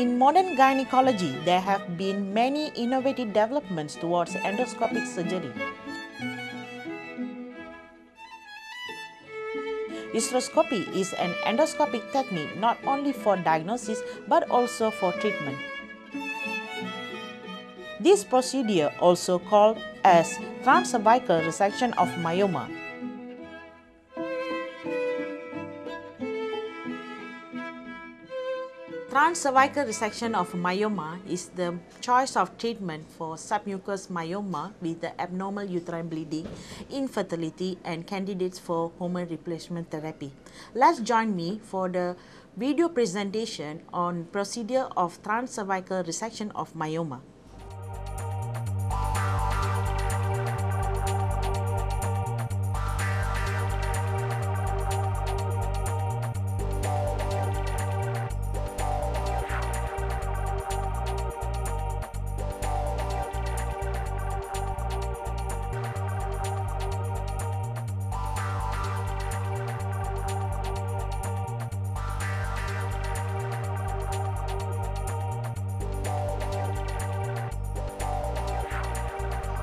In modern gynecology, there have been many innovative developments towards endoscopic surgery. Hysteroscopy is an endoscopic technique not only for diagnosis but also for treatment. This procedure, also called as transcervical resection of myoma, Transcervical resection of myoma is the choice of treatment for submucous myoma with the abnormal uterine bleeding, infertility, and candidates for hormone replacement therapy. Let's join me for the video presentation on procedure of transcervical resection of myoma.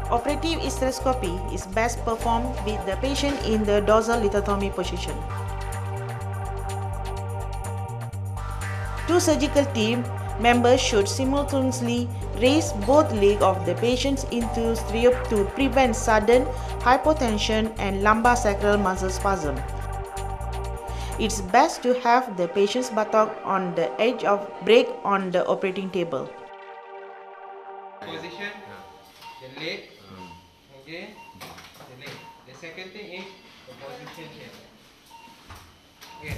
Operative hysteroscopy is best performed with the patient in the dorsal lithotomy position. Two surgical team members should simultaneously raise both legs of the patient into stirrup to prevent sudden hypotension and lumbar sacral muscle spasm. It's best to have the patient's buttock on the edge of break on the operating table. Okay, the. The second thing is the position here. Okay.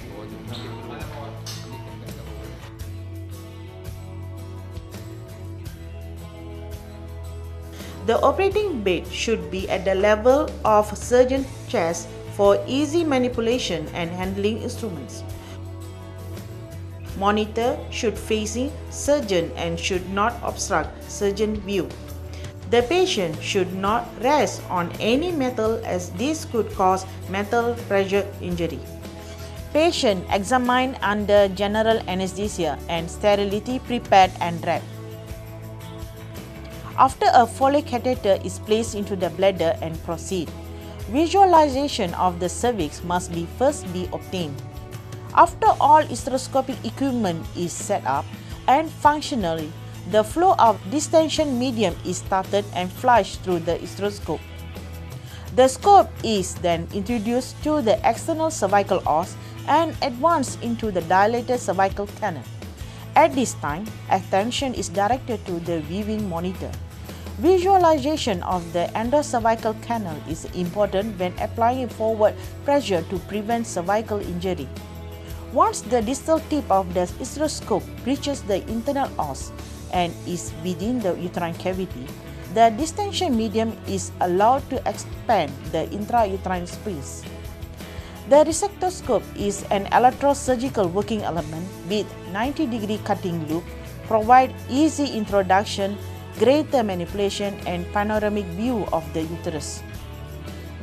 The operating bed should be at the level of surgeon's chest for easy manipulation and handling instruments. Monitor should facing surgeon and should not obstruct surgeon view. The patient should not rest on any metal as this could cause metal pressure injury. Patient examined under general anesthesia and sterility prepared and wrapped. After a Foley catheter is placed into the bladder and proceed, visualization of the cervix must be first be obtained. After all hysteroscopic equipment is set up and functionally, the flow of distension medium is started and flushed through the hysteroscope. The scope is then introduced to the external cervical os and advanced into the dilated cervical canal. At this time, attention is directed to the viewing monitor. Visualization of the endocervical canal is important when applying forward pressure to prevent cervical injury. Once the distal tip of the hysteroscope reaches the internal os and is within the uterine cavity, the distension medium is allowed to expand the intrauterine space. The resectoscope is an electrosurgical working element with 90 degree cutting loop, provide easy introduction greater manipulation and panoramic view of the uterus.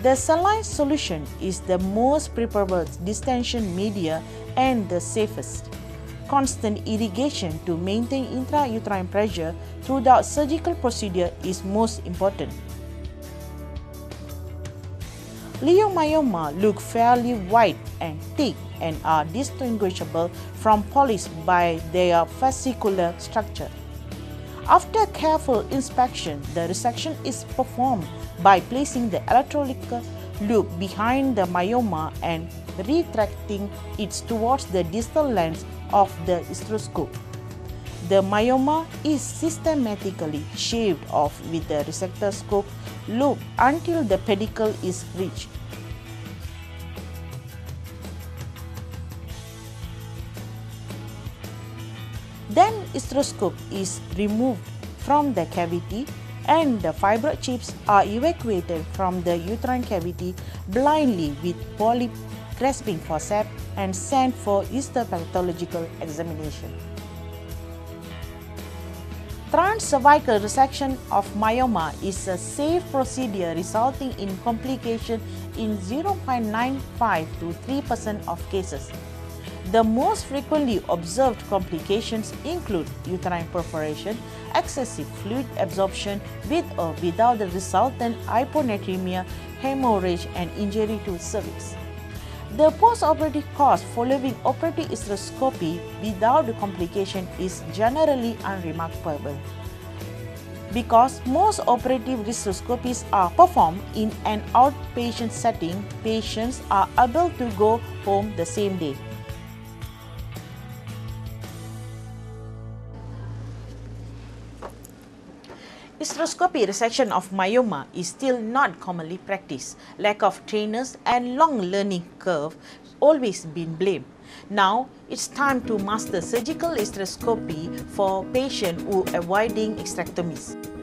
The saline solution is the most preferable distension media and the safest. Constant irrigation to maintain intrauterine pressure throughout surgical procedure is most important. Leiomyoma look fairly white and thick and are distinguishable from polyps by their fascicular structure. After careful inspection, the resection is performed by placing the electrolytic loop behind the myoma and retracting it towards the distal lens of the hysteroscope. The myoma is systematically shaved off with the resectoscope loop until the pedicle is reached. Then hysteroscope is removed from the cavity and the fibroid chips are evacuated from the uterine cavity blindly with polyp grasping forceps and sent for histopathological examination. Transcervical resection of myoma is a safe procedure resulting in complication in 0.95 to 3% of cases. The most frequently observed complications include uterine perforation, excessive fluid absorption with or without the resultant hyponatremia, hemorrhage and injury to cervix. The post-operative cost following operative hysteroscopy without the complication is generally unremarkable. Because most operative hysteroscopies are performed in an outpatient setting, patients are able to go home the same day. Hysteroscopy resection of myoma is still not commonly practiced. Lack of trainers and long learning curve always been blamed. Now, it's time to master surgical hysteroscopy for patients who are avoiding hysterectomies.